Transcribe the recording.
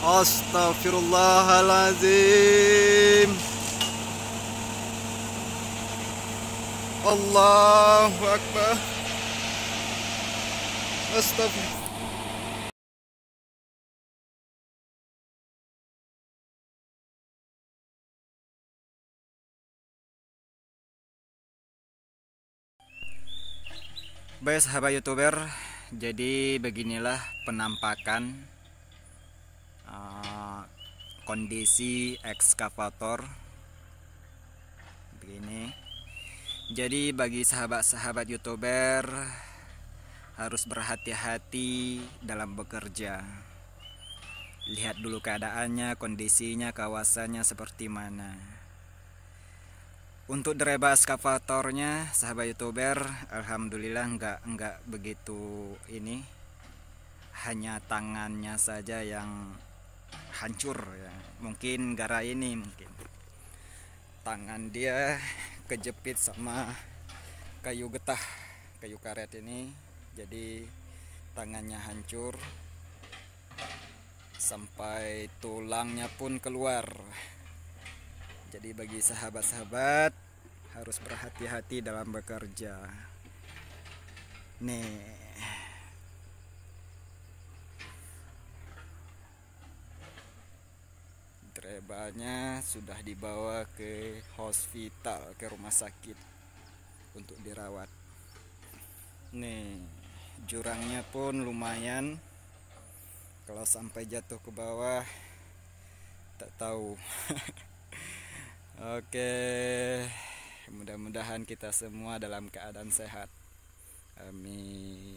Astaghfirullahalazim. Allahu Akbar. Astagfirullah Baik sahabat youtuber Jadi beginilah penampakan uh, Kondisi ekskavator Begini. Jadi bagi sahabat-sahabat youtuber Harus berhati-hati dalam bekerja. Lihat dulu keadaannya, kondisinya, kawasannya seperti mana. Untuk dereba eskavatornya sahabat youtuber alhamdulillah nggak nggak begitu ini. Hanya tangannya saja yang hancur ya. Mungkin gara ini mungkin. Tangan dia kejepit sama kayu getah kayu karet ini. Jadi tangannya hancur. Sampai tulangnya pun keluar. Jadi bagi sahabat-sahabat harus berhati-hati dalam bekerja. Nih. Drebanya sudah dibawa ke hospital, ke rumah sakit untuk dirawat. Nih, jurangnya pun lumayan. Kalau sampai jatuh ke bawah tak tahu. Oke, mudah-mudahan kita semua dalam keadaan sehat. Amin.